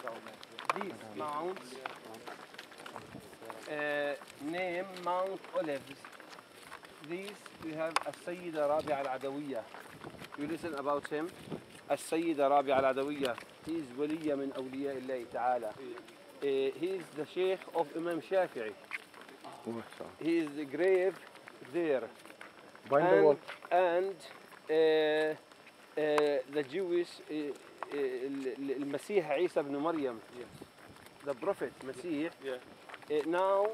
This mount uh, name Mount Olives. This we have Al-Sayyidah Rabi al-Adawiya. You listen about him. Al-Sayyidah Rabi al-Adawiya He is Waliya min Awliya Allah Ta'ala. Uh, he is the Sheikh of Imam Shafi'i. He is the grave there. By and, the and uh, uh, the Jewish uh, المسيح عيسى بن مريم the prophet Masih Yeah. uh, now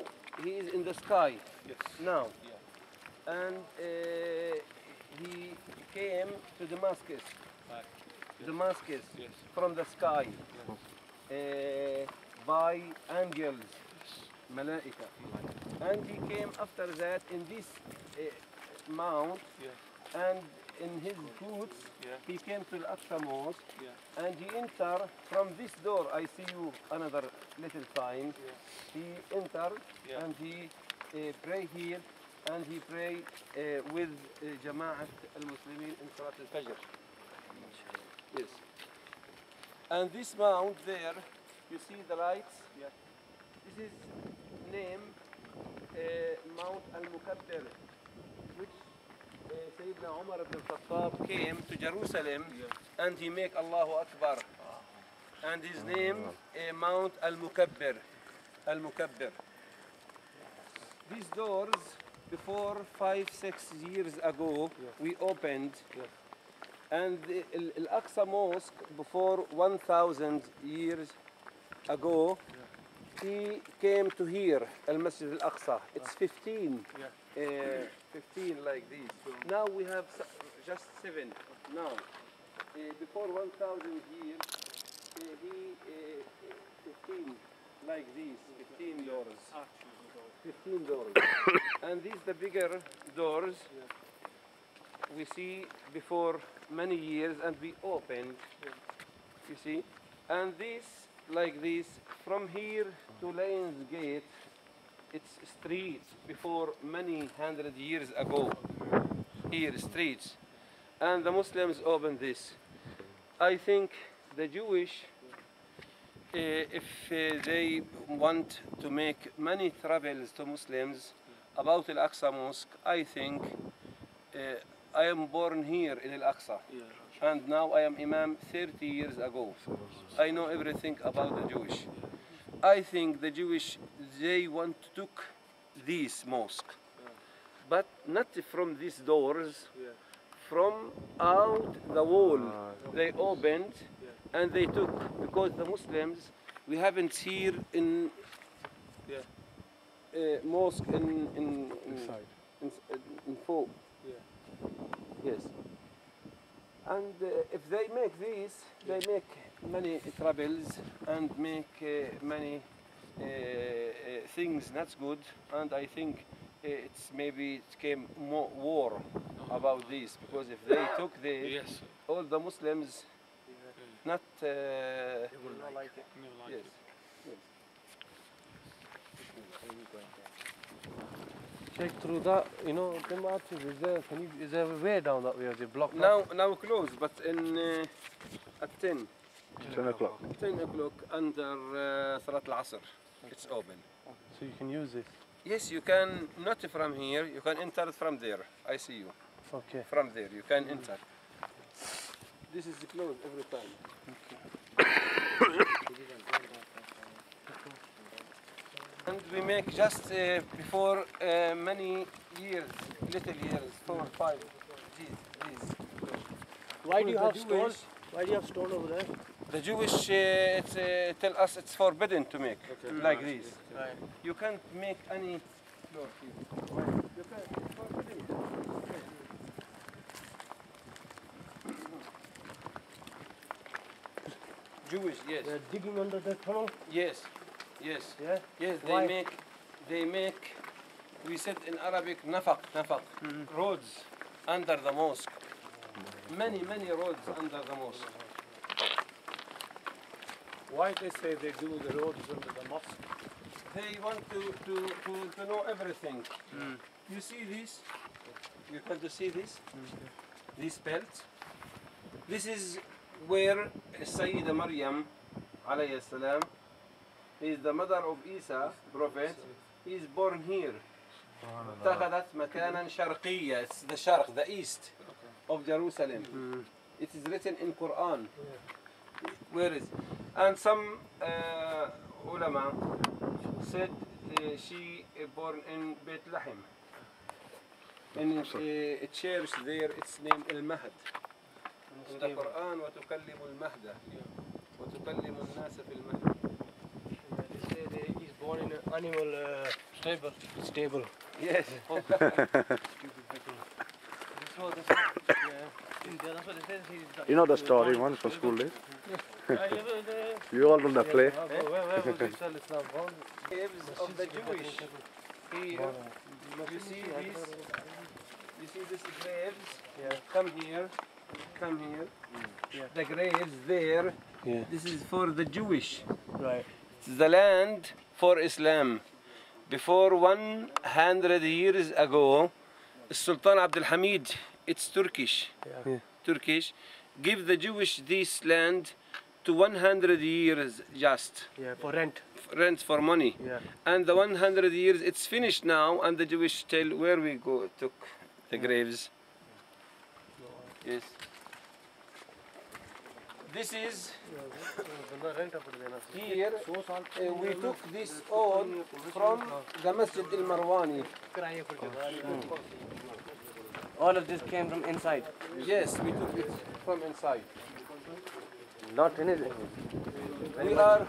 he is in the sky Yes. now and uh, he came to Damascus Right. Damascus Yes. from the sky uh, by angels ملائكة and he came after that in this uh, mount Yeah. and in his boots Yeah. he came to the Aqsa Mosque Yeah. and he enter from this door I see you another little time Yeah. he enter Yeah. and he uh, pray here and he pray uh, with uh, Jama'at al-Muslimin in Salat al-Fajr yes and this mount there you see the lights Yeah. this is name uh, Mount uh, Sayyidina Umar ibn Khattab came to Jerusalem and he make Allahu Akbar. And his name uh, Mount al-Mukabbir. al-Mukabbir. These doors before five six years ago we opened. And the Al- Al-Aqsa Mosque before 1000 years ago he came to here Al-Masjid Al-Aqsa. It's 15 Yeah. uh, 15 like this now we have just seven. Now uh, before 1000 years uh, he uh, 15 like this. 15 doors. 15 doors. And these the bigger doors we see before many years and we opened. You see? And this like this. From here to Lions' Gate it's streets before many hundred years ago. Here streets. And the Muslims opened this. I think the Jewish uh, if uh, they want to make many travels to Muslims about Al-Aqsa Mosque, I think uh, I am born here in Al-Aqsa and now I am Imam 30 years ago. I know everything about the Jewish. I think the Jewish, they want to took this mosque, but not from these doors, from out the wall. They opened and they took because the Muslims we haven't here in uh, mosque in in in, Inside. in, in full. Yes. And uh, if they make this, they make many troubles and make uh, many uh, uh, things not good. And I think it's maybe it came more war about this because if they took the Yes. all the Muslims not uh, like it. Like yes. it. Check through that, you know, them arches, is there, can you, is there a way down that way, or is it blocked Now now close, but in uh, at 10. 10 o'clock. 10 o'clock under uh, Salat al-Asr. It's open. So you can use it. Yes, you can not from here. You can enter from there. I see you Okay. from there. You can enter. This is closed every time. and we make just uh, before uh, many years, little years, four or five. These, these. Why do you have Jewish- stone? Why do you have stone over there? The Jewish uh, it's, uh, tell us it's forbidden to make like this. You can't make any floor here. You can't. Jewish, yes, They're digging under the tunnel. yes, Yes. Yeah. Yes, they make, they make. We said in Arabic, nafaq, nafaq, mm -hmm. roads under the mosque. Many, many roads under the mosque. Why they say they do the roads under the mosque? They want to to to, to know everything. Mm. You see this? You can to see this? Mm -hmm. These belts. This is where Sayyida Maryam, alayhi salam, Is the mother of Isa, prophet. He is born here. اتخذت مكانا شرقية. It's the شرق, the east of Jerusalem. It is written in Quran. Where is? And some uh, ulama said uh, she uh, born in Bethlehem. In uh, a church there, it's named Al Mahd. In the Quran, وتكلم المهد وتكلم الناس في المهد. Born in an animal uh, Stable. stable. Yes. So that's what, yeah. That's what it says. He's You know the story, man, from school days. Yeah, but, You all know the play. born? Graves of the Jewish. Here, you see these, you see this graves? Yeah. Come here, come here. The graves there, Yeah. this is for the Jewish. Right. It's the land for Islam. Before 100 years ago, Sultan Abdul Hamid, it's Turkish, Yeah. Turkish, give the Jewish this land to 100 years just, Yeah, for rent. rent for money. Yeah. And the 100 years, it's finished now, and the Jewish tell where we go, took the graves. Yes. This is here, uh, we took this oath from the Masjid al Marwani. All of this came from inside. Yes, we took it from inside. Not anything. We are,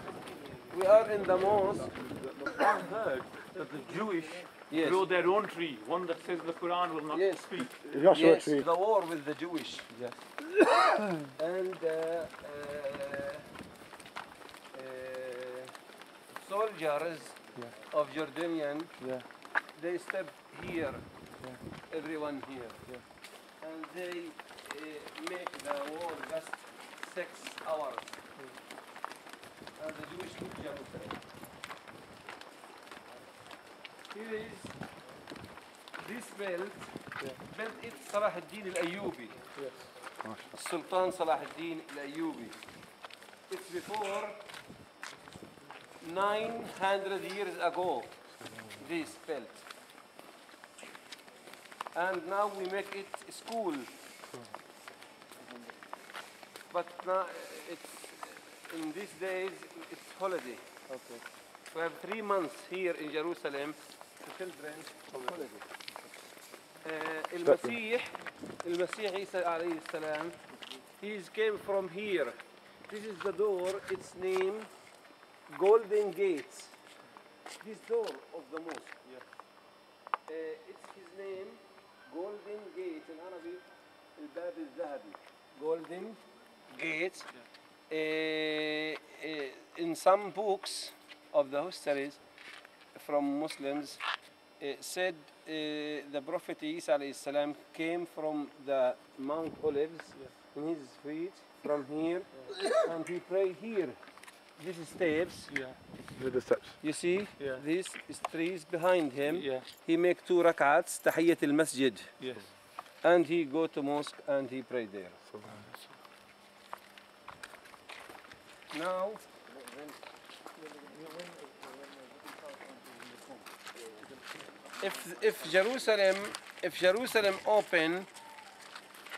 we are in the mosque. I've heard that the Jewish Yes. grow their own tree, one that says the Quran will not Yes. speak. Joshua Yes, tree. the war with the Jewish. Yes. and uh, uh, uh, soldiers Yeah. of Jordanian, Yeah. they step here, everyone here, and they uh, make the war just six hours. And the Jewish took Jerusalem. Here is this belt, belt it Salah ad-Din al-Ayyubi. Sultan Salah ad-Din al-Ayyubi. It's before 900 years ago, this belt. And now we make it school. But now it's, in these days, it's holiday. Okay. We have three months here in Jerusalem, the children of holiday. Uh, المسيح المسيح عيسى عليه السلام he came from here this is the door its name golden gates this door of the mosque uh, it's his name golden gate in Arabic الباب الذهبي golden gate uh, uh, in some books of the histories from Muslims uh, said uh, the Prophet Isa alayhi salam came from the Mount Olives in his feet from here and he prayed here. This is steps. Yeah, With the steps. You see, Yeah. this is trees behind him. yeah, He make two rak'ats, tahiyyat al-masjid. yes. And he go to mosque and he pray there. Now, if if Jerusalem if Jerusalem open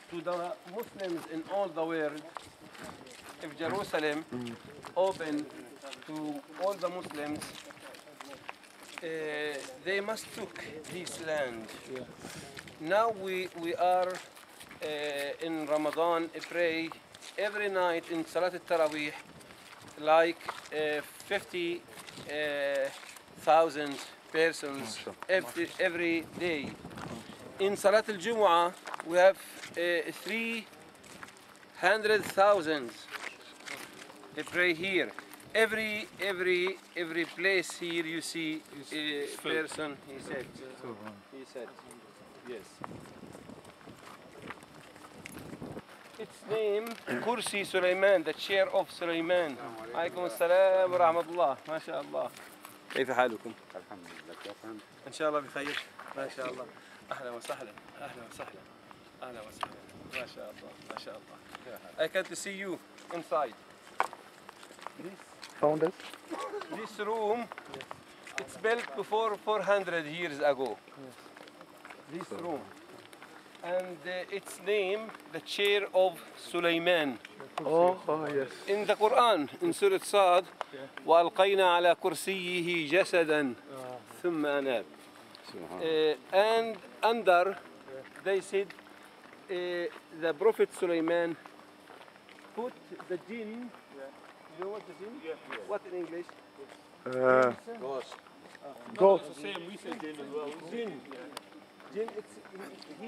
to the Muslims in all the world, if Jerusalem open to all the Muslims, uh, they must took this land. Now we we are uh, in Ramadan I pray every night in Salat al-Tarawih like uh, 50 uh, thousand persons every, every day. In Salat al-Jumu'ah, we have uh, 300,000 pray here. Every every every place here you see a person. He said. He said. Yes. Its name Kursi Sulaiman, the chair of Sulaiman. Alaikum salam wa rahmatullah. MashaAllah. كيف حالكم؟ الحمد لله؟ إن شاء الله بخير ما شاء الله أهلا وسهلا أهلا وسهلا أهلا وسهلا ما شاء الله ما شاء الله I can to see you inside. This found it? This room, it's built before 400 years ago. This room. And uh, its name, the chair of Sulaiman. Oh, oh yes. In the Quran, in Surah Sad, وَأَلْقَيْنَا عَلَى كُرْسِيِّهِ جَسَدًا ثُمَّ أَنَابَ Uh, and under, they said, uh, the Prophet Sulaiman put the jinn, you know what the jinn? What in English? Uh, Ghost. ghost. It's the same, we say jinn as well. Jinn. He,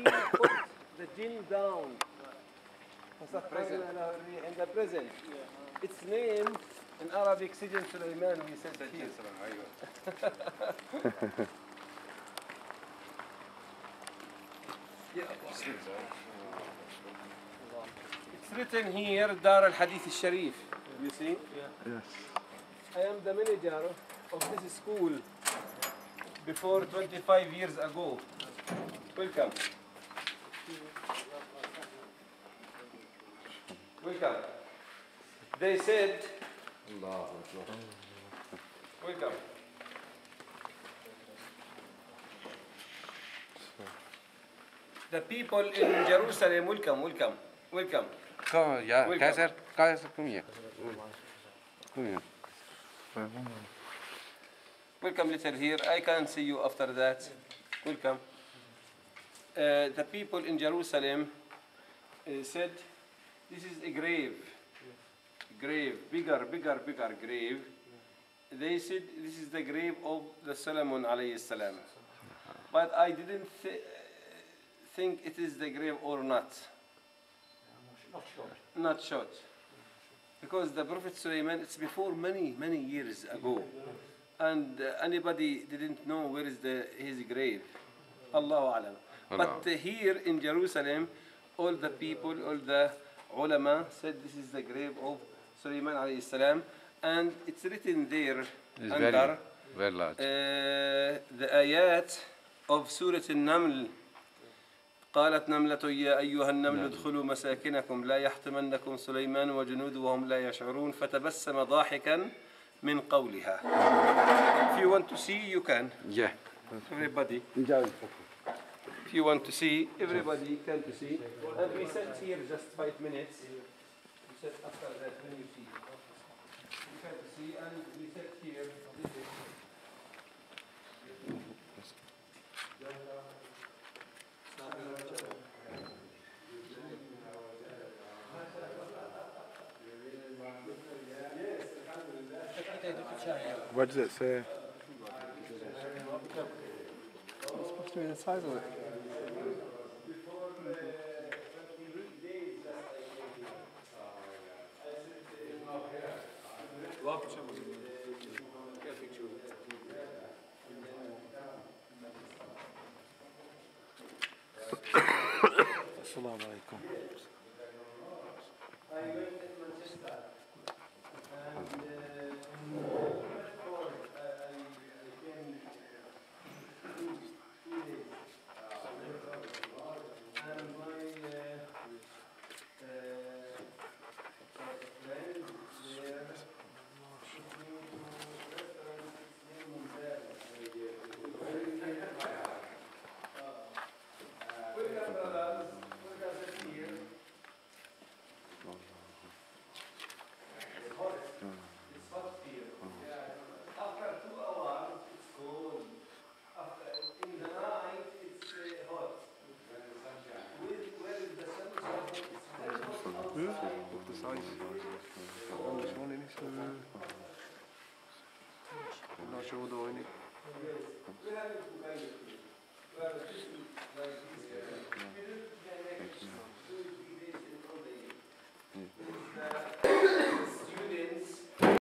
put the jinn down. In the present. Its name in Arabic, Sijin Sulaiman, we said here. It's written here, Dar al-Hadith al-Sharif. You see? Yeah. Yes. I am the manager of this school before 25 years ago. Welcome. Welcome. They said, welcome. The people in Jerusalem, welcome, welcome, welcome. Come, yeah, Welcome. Kaiser, Kaiser, come here. Come here. Welcome, little here. I can see you after that. Welcome. Uh, the people in Jerusalem uh, said, This is a grave. Grave, bigger, bigger, bigger grave. They said, This is the grave of the Solomon alayhi salam. But I didn't th- think it is the grave or not. Not sure. Not sure. Because the Prophet Sulaiman, it's before many, many years ago. And uh, anybody didn't know where is the, his grave. Allahu Alam. But uh, here in Jerusalem, all the people, all the ulama said this is the grave of Sulaiman alayhi salam. And it's written there It's under very, very large. uh, the ayat of Surah An-Naml قالت نملة يا أيها النمل ادخلوا مساكنكم لا يحتمنكم سليمان وجنوده وهم لا يشعرون فتبسم ضاحكا من قولها If you want to see you can Yeah. everybody If you want to see everybody can to see and we sat here just five minutes we sat after that when you see we can to see and we sat here this is What does it say? It's supposed to be the size of it. السلام عليكم. guys. Oh, this one in this